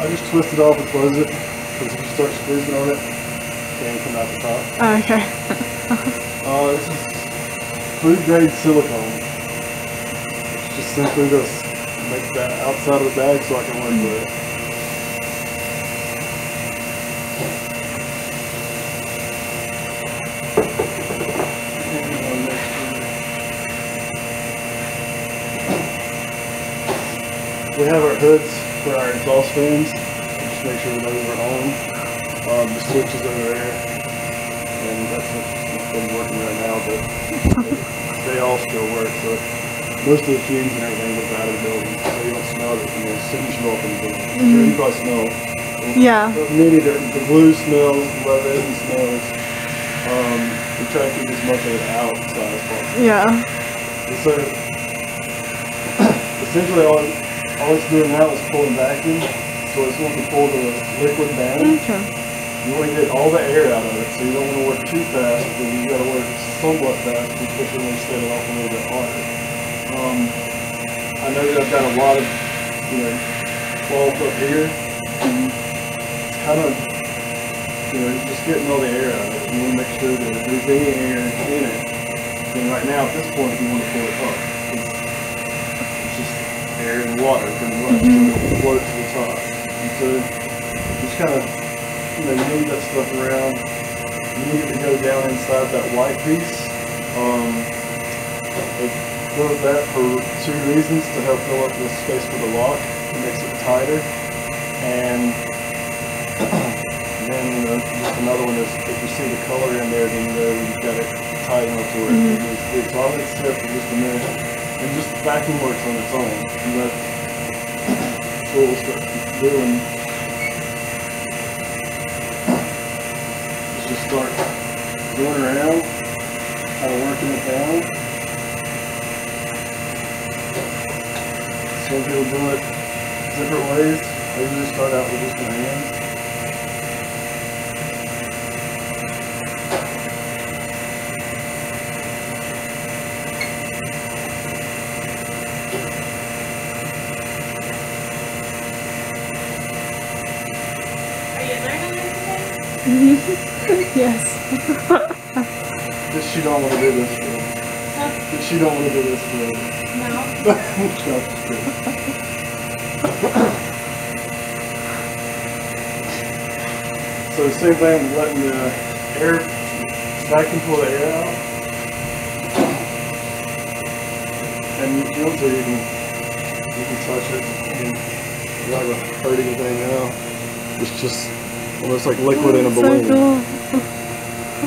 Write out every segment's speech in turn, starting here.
I just twist it off and close it because if you start squeezing on it, it can come out the top. Oh, okay. Uh, this is food grade silicone. It's just simply to s- make that outside of the bag so I can work with it. We have our hoods for our exhaust fans. Just make sure we know we're on. Um, the switch is over there and that's what's been working right now, but they all still work, so most of the fumes and everything goes out of the building, so you don't smell it, you know, as soon as you open the building. I'm sure you probably smell Yeah. many different, the the glue smells, the resin smells. Um, we try to keep as much of it outside as possible. Yeah. And so, essentially all, all it's doing now is pulling vacuum, so it's going to pull the liquid down. Okay. You want to get all the air out of it, so you don't want to work too fast, but you got to work somewhat fast, especially when you set it off a little bit harder. Um, I know that I've got a lot of, you know, cloth up here. And It's kind of, you know, just getting all the air out of it. You want to make sure that if there's any air in it, then right now at this point you want to pull it up. It's, it's just air and water pretty much, so it floats to the top. And so just kind of you know, you move that stuff around. You need it to go down inside that white piece. Um, it does that for two reasons, to help fill up the space for the lock. It makes it tighter. And then uh, just another one is if you see the color in there, then you know you've got it tight enough to where it needs to be. So I'll let it sit for just a minute. And just the vacuum works on its own. And that, what start doing. just start going around, kind of working it down. Some people do it different ways. They usually start out with just their hands. Are you learning anything? Mm-hmm. Yes. Just she don't want to do this for Huh? But she don't want to do this for No. No. So the same thing, letting the air, vacuum pull the air out. And you feel so you can, you can touch it and you're not gonna hurt anything now. It's just almost like liquid in a oh, balloon. so cool.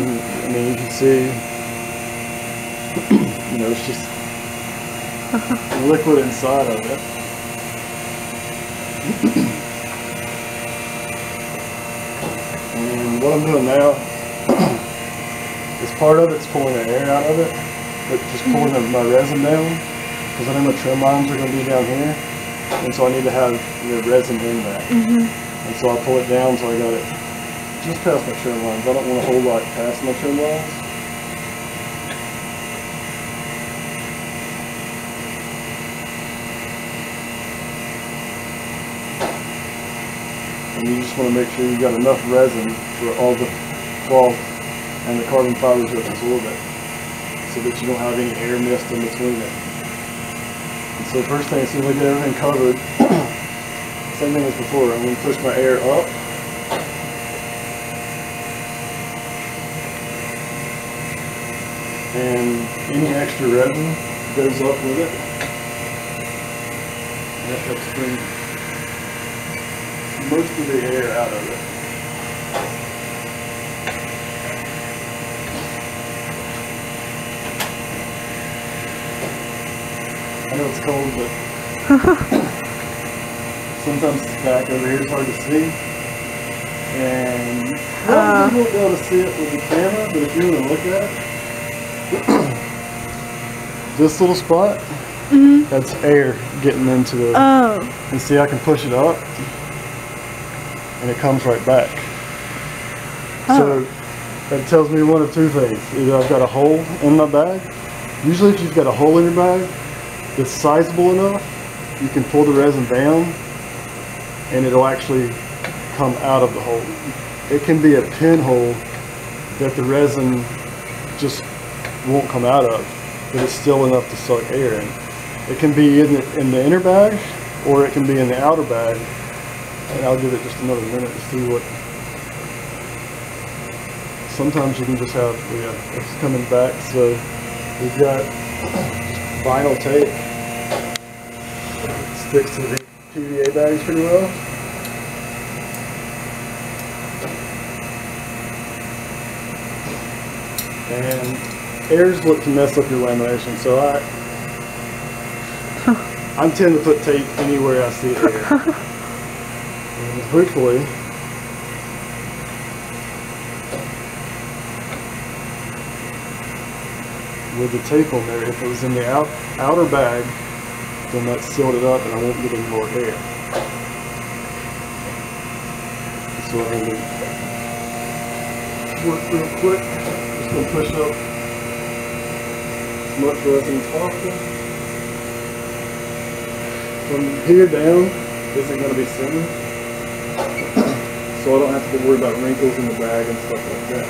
And, I mean, you can see, you know, it's just liquid inside of it. and what I'm doing now is part of it's pulling the air out of it, but just pulling the, my resin down because I know my trim lines are going to be down here, and so I need to have the resin in that. Mm-hmm. And so I pull it down so I got it just past my trim lines. I don't want a whole lot past my trim lines. You just want to make sure you've got enough resin for all the cloth and the carbon fiber to absorb it so that you don't have any air mist in between it. And so first thing, as soon as I get everything covered, same thing as before, I'm going to push my air up and any extra resin goes up with it. That helps bring most of the air out of it. I know it's cold, but sometimes it's back over here, it's hard to see. And well, Uh. you won't be able to see it with the camera, but if you want to look at it, this little spot Mhm. That's air getting into it. Oh. And see, I can push it up, and it comes right back. So oh. that tells me one of two things: either I've got a hole in my bag. Usually, if you've got a hole in your bag that's sizable enough, you can pull the resin down, and it'll actually come out of the hole. It can be a pinhole that the resin just won't come out of, but it's still enough to suck air in. It can be in the, in the inner bag, or it can be in the outer bag. And I'll give it just another minute to see what. Sometimes you can just have, yeah, it's coming back. So we've got vinyl tape. it Sticks to the PVA bags pretty well. And air's what can mess up your lamination. So I, I tend to put tape anywhere I see air. hopefully, with the tape on there, if it was in the out, outer bag, then that sealed it up and I won't get any more air. So I'm to work real quick. Just going to push up as much resin possible. From here down isn't going to be centered. So I don't have to worry about wrinkles in the bag and stuff like that.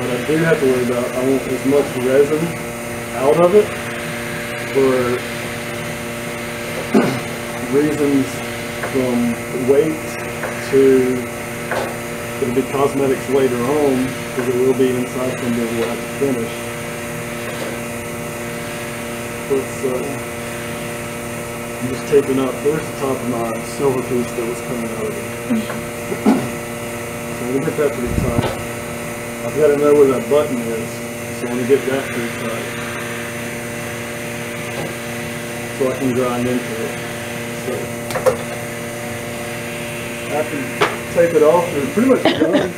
But I do have to worry about, I want as much resin out of it for reasons from weight to it'll be cosmetics later on because it will be inside something we'll have to finish. Uh, I'm just taping up. There's the top of my silver piece that was coming out of it. So we'll get that pretty tight. I've got to know where that button is, so when to get that pretty tight. So I can grind into it. So after you take it off, you're pretty much done.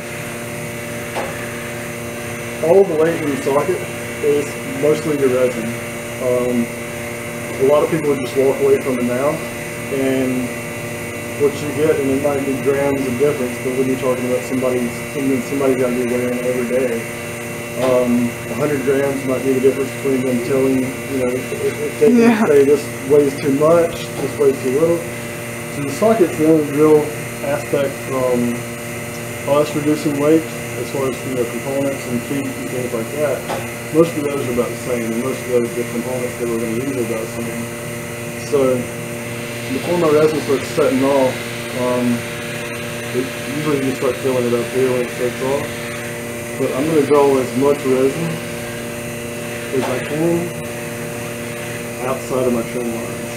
All the weight in the socket is mostly your resin. Um, a lot of people would just walk away from it now, and what you get, and it might be grams of difference, but when you're talking about somebody's something somebody's got to be wearing every day, um, 100 grams might be the difference between them telling you know if, if they Yeah. say this weighs too much, this weighs too little. So the socket's the only real aspect from us reducing weight as far as you know components and feet and things like that. Most of those are about the same, and most of those the components that we're going to use are about the same. So before my resin starts setting off, um, it, usually you start filling it up here when it sets off. But I'm going to draw as much resin as I can outside of my trim lines.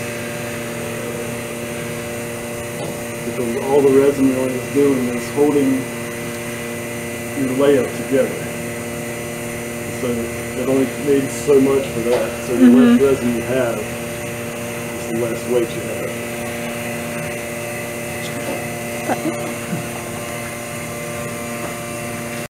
Because all the resin really is doing is holding your layout together. So it only needs so much for that. So the less resin you have, the less weight you have. Bye.